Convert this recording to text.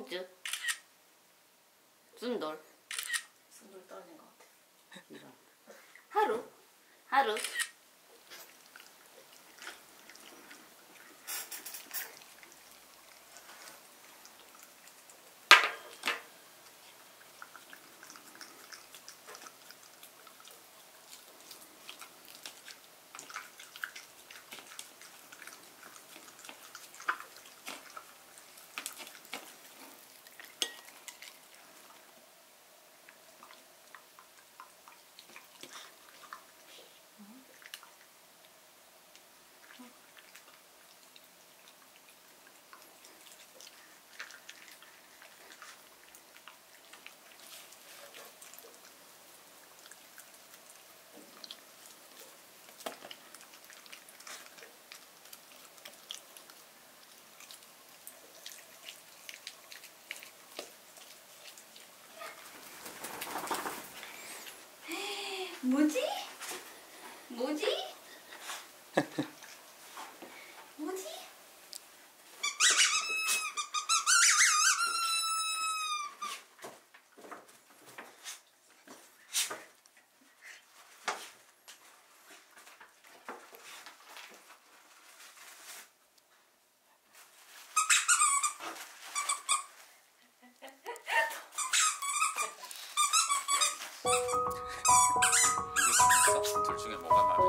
꽁즈 순돌. 순돌 떨어진 것 같아. 이런. 하루. 하루 뭐지? 뭐지? 뭐지? 이게 재밌어? 둘 중에 뭐가 마음에 들어?